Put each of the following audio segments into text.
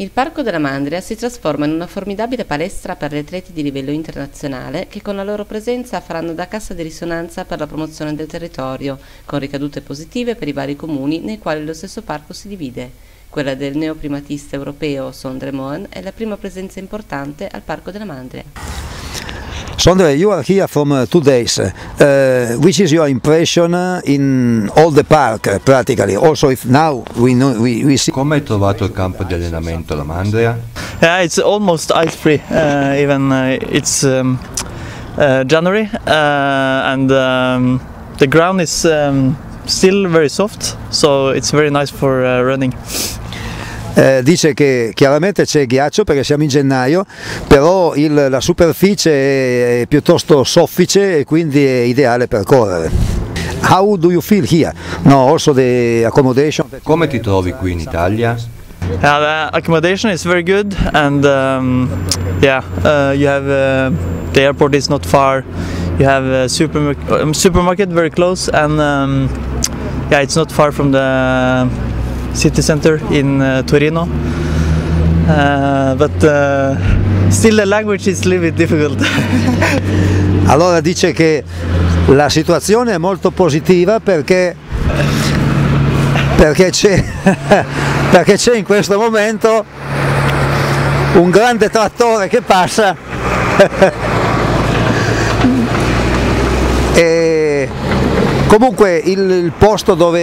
Il Parco della Mandria si trasforma in una formidabile palestra per gli atleti di livello internazionale che con la loro presenza faranno da cassa di risonanza per la promozione del territorio, con ricadute positive per i vari comuni nei quali lo stesso parco si divide. Quella del neoprimatista europeo Sondre Moen è la prima presenza importante al Parco della Mandria. Sondre, you are here from uh, two days. Uh, which is your impression in all the park uh, practically? Also, if now we know we, we see. Come hai trovato il campo di allenamento alla Mandria? Yeah, it's almost ice free. Uh, even uh, it's um, uh, January and um, the ground is um, still very soft, so it's very nice for running. Eh, dice che chiaramente c'è ghiaccio perché siamo in gennaio, però il, la superficie è piuttosto soffice e quindi è ideale per correre. How do you feel here? No, also the accommodation. Come ti trovi qui in Italia? Yeah, the accommodation is very good and um, yeah, uh, you have uh, the airport is not far. You have a super, um, supermarket very close and um, yeah, it's not far from the city center in uh, Torino. Uh, but uh, still the language is a little bit difficult. allora dice che la situazione è molto positiva perché perché c'è, perché c'è in questo momento un grande trattore che passa Comunque il, il posto dove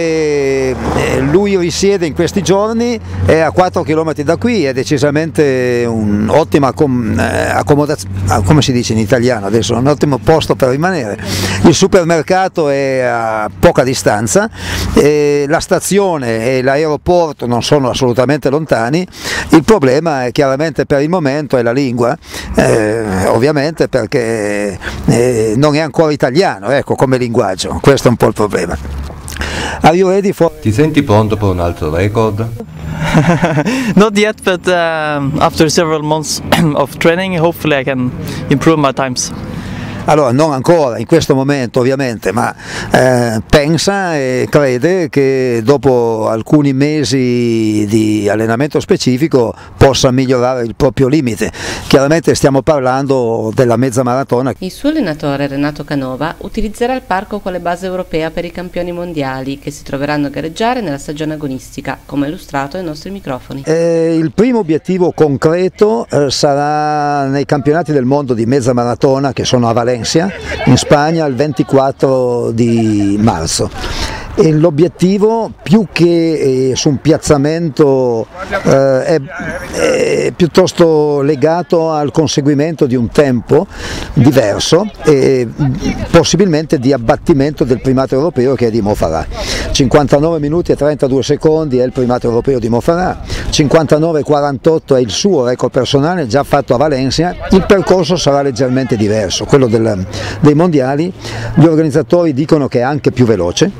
eh, lui risiede in questi giorni è a 4 km da qui, è decisamente un'ottima eh, accomodazione, ah, come si dice in italiano adesso, un ottimo posto per rimanere. Il supermercato è a poca distanza, la stazione e l'aeroporto non sono assolutamente lontani, il problema è chiaramente per il momento è la lingua, eh, ovviamente perché eh, non è ancora italiano ecco, come linguaggio, questo è un po' il problema. Are you ready for... Ti senti pronto per un altro record? Not yet, but uh, after several months of training, hopefully I can improve my times. Allora, non ancora in questo momento ovviamente, ma eh, pensa e crede che dopo alcuni mesi di allenamento specifico possa migliorare il proprio limite. Chiaramente stiamo parlando della mezza maratona. Il suo allenatore Renato Canova utilizzerà il parco quale base europea per i campioni mondiali che si troveranno a gareggiare nella stagione agonistica, come illustrato ai nostri microfoni. Eh, il primo obiettivo concreto eh, sarà nei campionati del mondo di mezza maratona che sono a Valencia Valencia in Spagna il 24 di marzo l'obiettivo più che eh, su un piazzamento eh, è, è, piuttosto legato al conseguimento di un tempo diverso e possibilmente di abbattimento del primato europeo che è di Mofarà. 59 minuti e 32 secondi è il primato europeo di Mofarà, 59-48 è il suo record personale già fatto a Valencia, il percorso sarà leggermente diverso, quello del, dei mondiali, gli organizzatori dicono che è anche più veloce,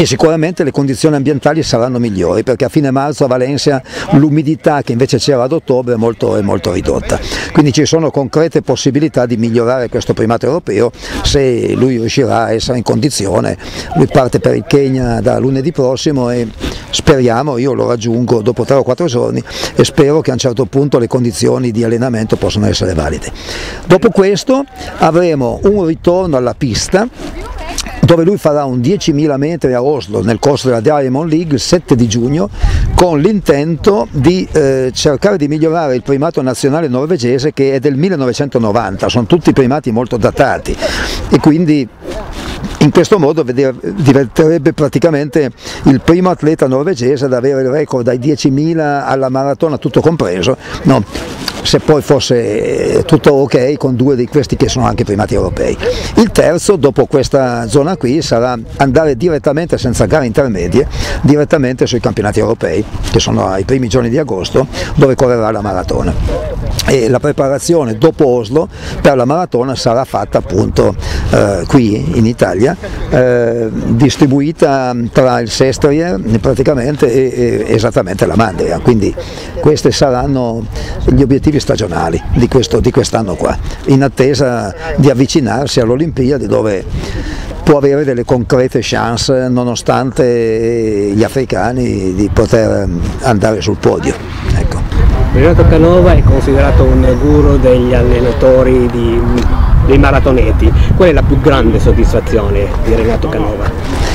e sicuramente le condizioni ambientali saranno migliori perché a fine marzo a Valencia l'umidità che invece c'era ad ottobre è molto, è molto, ridotta. Quindi ci sono concrete possibilità di migliorare questo primato europeo se lui riuscirà a essere in condizione. Lui parte per il Kenya da lunedì prossimo e speriamo, io lo raggiungo dopo 3 o 4 giorni e spero che a un certo punto le condizioni di allenamento possano essere valide. Dopo questo avremo un ritorno alla pista dove lui farà un 10.000 metri a Oslo nel corso della Diamond League il 7 di giugno con l'intento di eh, cercare di migliorare il primato nazionale norvegese che è del 1990, sono tutti primati molto datati. E quindi in questo modo diventerebbe praticamente il primo atleta norvegese ad avere il record dai 10.000 alla maratona tutto compreso, no, se poi fosse tutto ok con due di questi che sono anche primati europei. Il terzo, dopo questa zona qui, sarà andare direttamente, senza gare intermedie, direttamente sui campionati europei, che sono ai primi giorni di agosto, dove correrà la maratona. E la preparazione dopo Oslo per la maratona sarà fatta appunto eh, qui in Italia, eh, distribuita tra il Sestrier praticamente e, e esattamente la Mandria, quindi questi saranno gli obiettivi stagionali di, quest'anno qua, in attesa di avvicinarsi all'Olimpiadi dove può avere delle concrete chance nonostante gli africani di poter andare sul podio. Ecco. Renato Canova è considerato un guru degli allenatori di, dei maratoneti. Qual è la più grande soddisfazione di Renato Canova?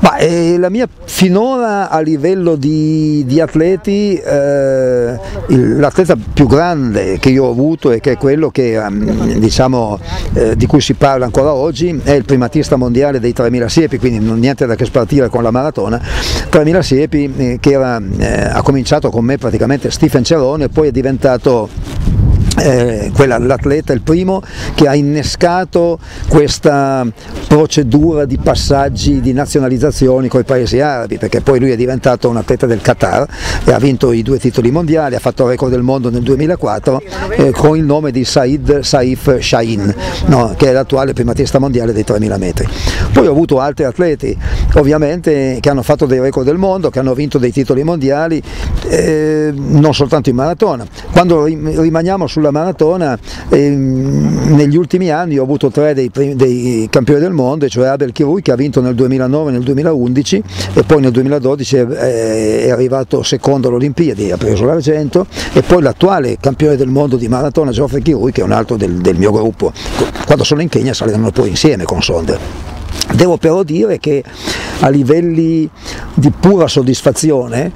Ma, eh, la mia finora a livello di, di atleti, eh, l'atleta più grande che io ho avuto e che è quello che, ehm, diciamo, eh, di cui si parla ancora oggi è il primatista mondiale dei 3000 siepi, quindi non niente da che spartire con la maratona. 3000 siepi eh, che era, eh, ha cominciato con me praticamente Stephen Cerone e poi è diventato eh, l'atleta, il primo che ha innescato questa procedura di passaggi di nazionalizzazioni con i paesi arabi, perché poi lui è diventato un atleta del Qatar e ha vinto i due titoli mondiali, ha fatto il record del mondo nel 2004 eh, con il nome di Said Saif Shahin, no, che è l'attuale primatista mondiale dei 3000 metri. Poi ho avuto altri atleti, ovviamente, che hanno fatto dei record del mondo, che hanno vinto dei titoli mondiali, eh, non soltanto in maratona. Quando rimaniamo sulla sulla maratona ehm, negli ultimi anni ho avuto tre dei, dei, campioni del mondo, cioè Abel Kirui che ha vinto nel 2009 e nel 2011 e poi nel 2012 è, è arrivato secondo alle Olimpiadi, ha preso l'argento e poi l'attuale campione del mondo di maratona Geoffrey Kirui che è un altro del, del mio gruppo. Quando sono in Kenya saliranno poi insieme con Sonder. Devo però dire che a livelli di pura soddisfazione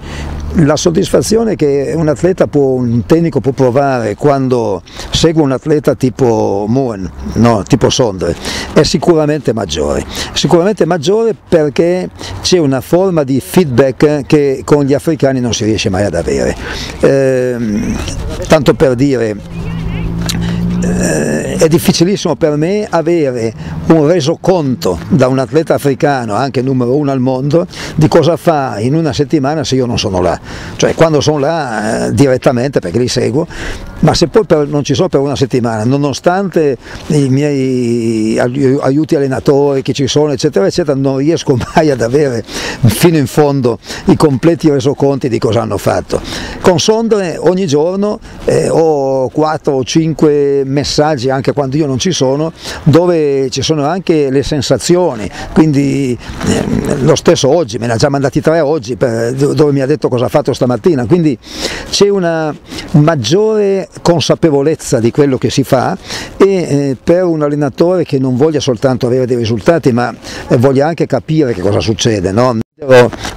la soddisfazione che un atleta può, un tecnico può provare quando segue un atleta tipo Moen, no, tipo Sondre, è sicuramente maggiore. Sicuramente maggiore perché c'è una forma di feedback che con gli africani non si riesce mai ad avere. Eh, tanto per dire, eh, è difficilissimo per me avere un resoconto da un atleta africano, anche numero uno al mondo, di cosa fa in una settimana se io non sono là. Cioè quando sono là eh, direttamente perché li seguo, ma se poi per, non ci sono per una settimana, nonostante i miei aiuti allenatori che ci sono, eccetera, eccetera, non riesco mai ad avere fino in fondo i completi resoconti di cosa hanno fatto. Con Sondre ogni giorno eh, ho 4 o 5 messaggi anche quando io non ci sono, dove ci sono anche le sensazioni, quindi eh, lo stesso oggi, me ne ha già mandati tre oggi, per, dove mi ha detto cosa ha fatto stamattina, quindi c'è una maggiore consapevolezza di quello che si fa e eh, per un allenatore che non voglia soltanto avere dei risultati ma eh, voglia anche capire che cosa succede. No?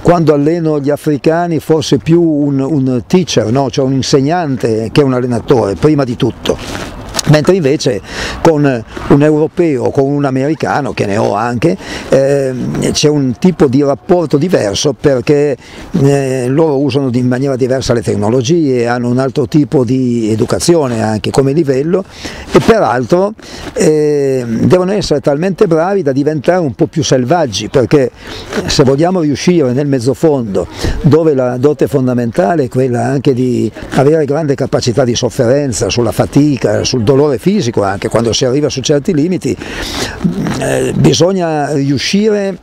Quando alleno gli africani forse più un, un teacher, no? cioè un insegnante che un allenatore, prima di tutto mentre invece con un europeo, con un americano, che ne ho anche, eh, c'è un tipo di rapporto diverso perché eh, loro usano in maniera diversa le tecnologie, hanno un altro tipo di educazione anche come livello e peraltro eh, devono essere talmente bravi da diventare un po' più selvaggi perché se vogliamo riuscire nel mezzofondo dove la dote fondamentale è quella anche di avere grande capacità di sofferenza sulla fatica, sul dolore, dolore fisico anche quando si arriva su certi limiti, eh, bisogna riuscire ad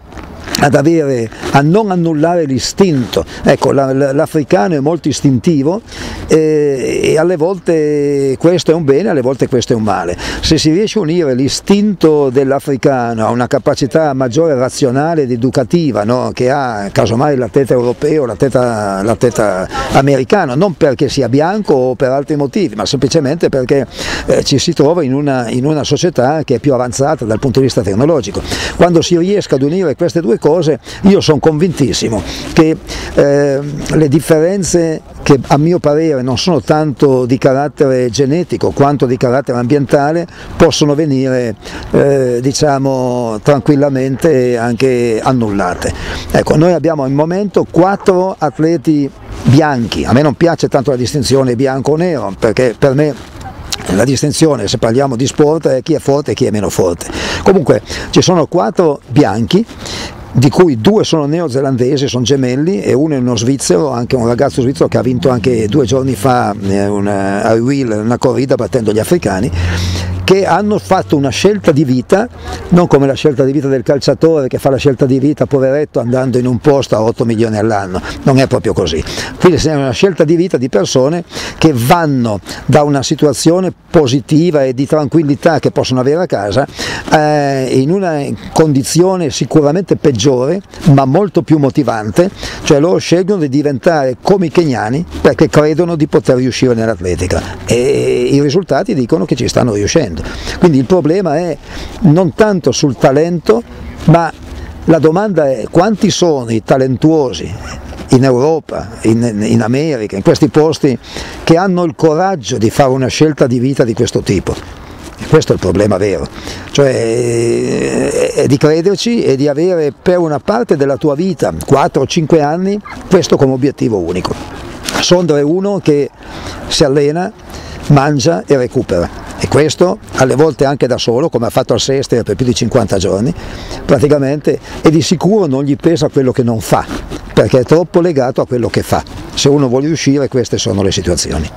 avere, a non annullare l'istinto. Ecco, l'africano è molto istintivo eh, e alle volte questo è un bene, alle volte questo è un male. Se si riesce a unire l'istinto dell'africano a una capacità maggiore razionale ed educativa no? che ha casomai l'atleta europeo, l'atleta, l'atleta americano, non perché sia bianco o per altri motivi, ma semplicemente perché eh, ci si trova in una, in una società che è più avanzata dal punto di vista tecnologico. Quando si riesca ad unire queste due cose, io sono convintissimo che eh, le differenze che a mio parere non sono tanto di carattere genetico quanto di carattere ambientale possono venire eh, diciamo tranquillamente anche annullate. Ecco, noi abbiamo al momento quattro atleti bianchi, a me non piace tanto la distinzione bianco-nero perché per me la distinzione se parliamo di sport è chi è forte e chi è meno forte. Comunque ci sono quattro bianchi di cui due sono neozelandesi, sono gemelli e uno è uno svizzero, anche un ragazzo svizzero che ha vinto anche due giorni fa eh, una, a Will una corrida battendo gli africani che hanno fatto una scelta di vita, non come la scelta di vita del calciatore che fa la scelta di vita, poveretto, andando in un posto a 8 milioni all'anno, non è proprio così. Quindi è una scelta di vita di persone che vanno da una situazione positiva e di tranquillità che possono avere a casa eh, in una condizione sicuramente peggiore ma molto più motivante, cioè loro scelgono di diventare come i keniani perché credono di poter riuscire nell'atletica e i risultati dicono che ci stanno riuscendo. Quindi il problema è non tanto sul talento ma la domanda è quanti sono i talentuosi in Europa, in, in, America, in questi posti che hanno il coraggio di fare una scelta di vita di questo tipo. Questo è il problema vero, cioè eh, è di crederci e di avere per una parte della tua vita, 4-5 anni, questo come obiettivo unico. Sondra è uno che si allena, mangia e recupera e questo alle volte anche da solo, come ha fatto al Sestere per più di 50 giorni, praticamente, e di sicuro non gli pesa quello che non fa, perché è troppo legato a quello che fa. Se uno vuole uscire queste sono le situazioni.